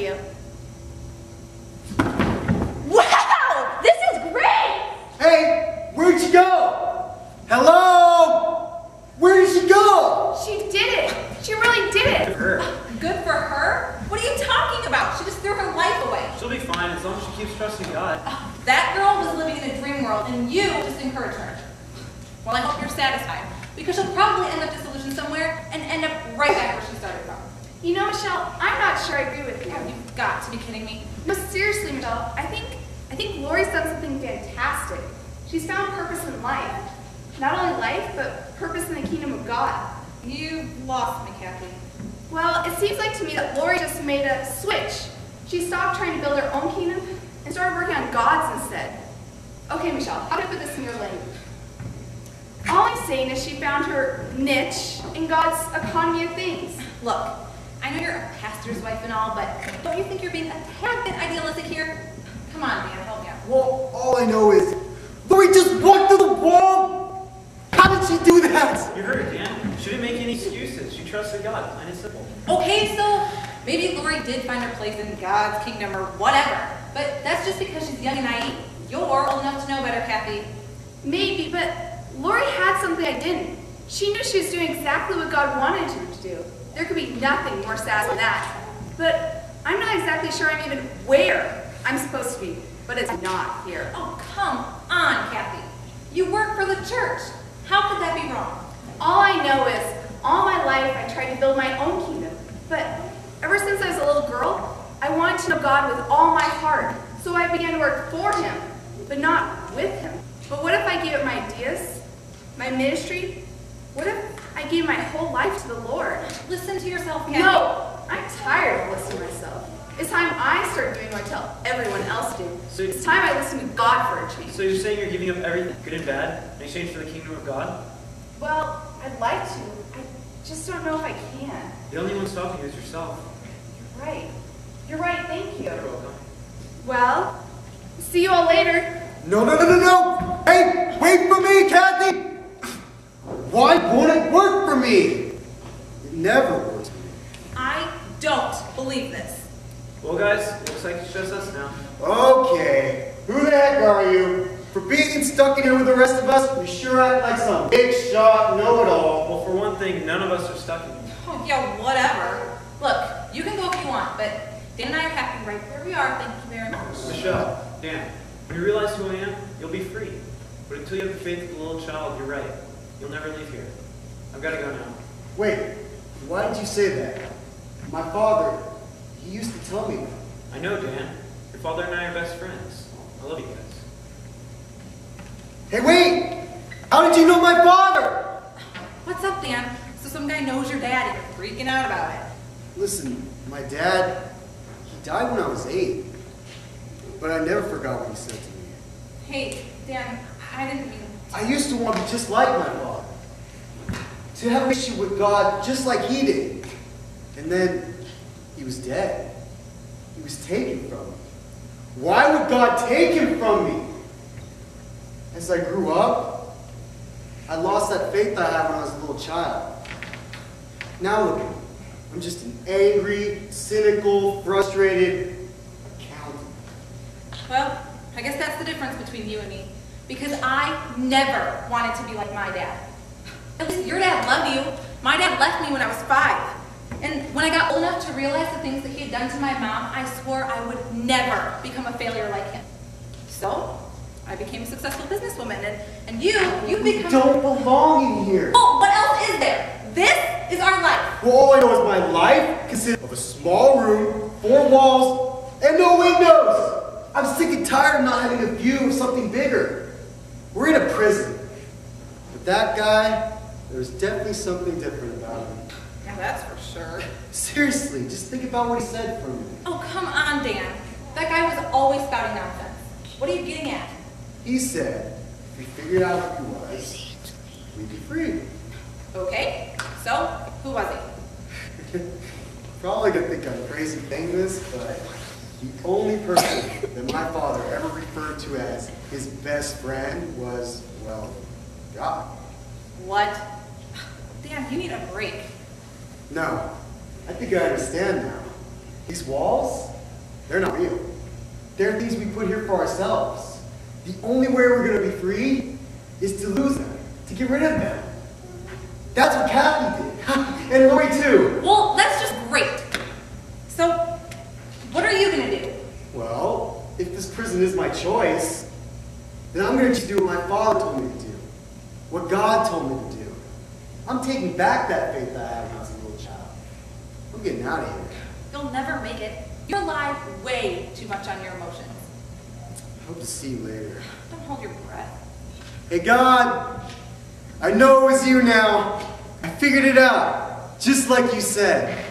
you. Wow! This is great! Hey, where'd you go? Hello? Where did she go? She did it! She really did it! Her. Good for her? What are you talking about? She just threw her life away. She'll be fine as long as she keeps trusting God. Oh, that girl was living in a dream world, and you just encouraged her. Well, I hope you're satisfied, because she'll probably end up disillusioned somewhere and end up right back where she started from. You know, Michelle, I'm not sure I agree with you. You've got to be kidding me. No, seriously, Michelle, I think I think Lori's done something fantastic. She's found purpose in life. Not only life, but purpose in the kingdom of God. You've lost me, Kathy. Well, it seems like to me that Lori just made a switch. She stopped trying to build her own kingdom and started working on God's instead. Okay, Michelle, how do I put this in your language? All I'm saying is she found her niche in God's economy of things. Look, I know you're a pastor's wife and all, but don't you think you're being a tad bit idealistic here? Come on, Dan, help me out. Well, all I know is Lori just walked through the wall. How did she do that? You heard it, Dan. She didn't make any excuses. She trusted God, plain and simple. Okay, so maybe Lori did find her place in God's kingdom or whatever, but that's just because she's young and naive. You're old enough to know better, Kathy. Maybe, but Lori had something I didn't. She knew she was doing exactly what God wanted her to do. There could be nothing more sad than that. But I'm not exactly sure I'm even where I'm supposed to be. But it's not here. Oh, come on, Kathy. You work for the church. How could that be wrong? All I know is, all my life I tried to build my own kingdom. But ever since I was a little girl, I wanted to know God with all my heart. So I began to work for Him, but not with Him. But what if I gave up my ideas, my ministry? What if I gave my whole life to the Lord? Listen to yourself, Kathy. No, I'm tired of listening to myself. It's time I start doing what I tell everyone else to do. So- It's time I listen to God for a change. So you're saying you're giving up everything, good and bad, in exchange for the kingdom of God? Well, I'd like to. I just don't know if I can. The only one stopping you is yourself. You're right. You're right, thank you. You're welcome. Well, see you all later. No, no, no, no, no. Hey, wait for me, Kathy. Why won't it work for me? It never works for me. I don't believe this. Well, guys, looks like it's just us now. Okay, who the heck are you? For being stuck in here with the rest of us, you sure act like some big shot know-it-all. Well, for one thing, none of us are stuck in here. Oh, yeah, whatever. Look, you can go if you want, but Dan and I are happy right where we are. Thank you very much. Michelle, Dan, when you realize who I am, you'll be free. But until you have the faith of a little child, you're right. You'll never leave here. I've got to go now. Wait, why did you say that? My father, he used to tell me that. I know, Dan. Your father and I are best friends. I love you guys. Hey, wait! How did you know my father? What's up, Dan? So some guy knows your dad and you're freaking out about it. Listen, my dad, he died when I was eight. But I never forgot what he said to me. Hey, Dan, I didn't mean... I used to want to be just like my father. To have a relationship with God just like he did. And then he was dead. He was taken from me. Why would God take him from me? As I grew up, I lost that faith I had when I was a little child. Now look at me. I'm just an angry, cynical, frustrated accountant. Well, I guess that's the difference between you and me. Because I never wanted to be like my dad. At least your dad loved you. My dad left me when I was five. And when I got old enough to realize the things that he had done to my mom, I swore I would never become a failure like him. So, I became a successful businesswoman, and, and you, you become- become... don't belong in here. Oh, what else is there? This is our life. Well, all I know is my life consists of a small room, four walls, and no windows. I'm sick and tired of not having a view of something bigger. We're in a prison. But that guy, there's definitely something different about him. Yeah, that's for sure. Seriously, just think about what he said for minute. Oh, come on, Dan. That guy was always spouting nonsense. What are you getting at? He said, if we figured out who he was, we'd be free. Okay, so who was he? Probably gonna think I'm crazy saying this, but the only person that my father ever referred to as his best friend was, well, God. What? Dan, you need a break. No, I think I understand now. These walls, they're not real. They're things we put here for ourselves. The only way we're going to be free is to lose them, to get rid of them. That's what Kathy did. and Lori too. Well, that's just great. So, what are you gonna do? Well, if this prison is my choice, then I'm going to just do what my father told me to do. What God told me to do. I'm taking back that faith that I had when I was a little child. I'm getting out of here. You'll never make it. You rely way too much on your emotions. I hope to see you later. Don't hold your breath. Hey God, I know it was you now. I figured it out, just like you said.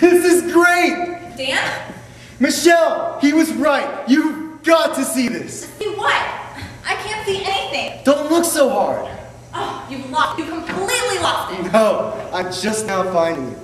This is great! Dan? Michelle, he was right. You've got to see this. See what? I can't see anything. Don't look so hard. Oh, you've lost. You completely lost it. No, I'm just now finding it.